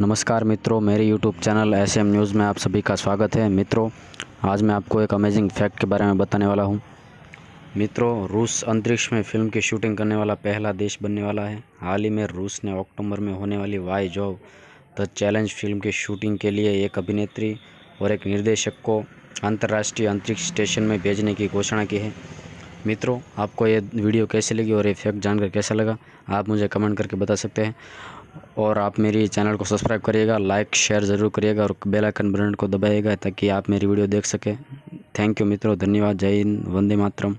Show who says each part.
Speaker 1: नमस्कार मित्रों, मेरे YouTube channel S M news में आप सभी का स्वागत है। मित्रों, आज मैं आपको एक अमेजिंग फैक्ट के बारे में बताने वाला हूँ। मित्रों, रूस अंतरिक्ष में फ़िल्म की शूटिंग करने वाला पहला देश बनने वाला है। हाल ही में रूस ने अक्टूबर में होने वाली Y job the challenge film की शूटिंग के लिए एक अभिनेत्री और एक निर्देशक को अंतर्राष्ट्रीय अंतरिक्ष स्टेशन में भेजने की घोषणा की है। मित्रों, आपको ये वीडियो कैसी लगी और ये फैक्ट जानकर कैसा लगा, आप मुझे कमेंट करके बता सकते हैं। और आप मेरे चैनल को सब्सक्राइब करिएगा, लाइक, शेयर ज़रूर करिएगा और बेल आइकन बटन को दबाइएगा ताकि आप मेरी वीडियो देख सकें। थैंक यू मित्रों, धन्यवाद, जय हिंद, वंदे मातरम।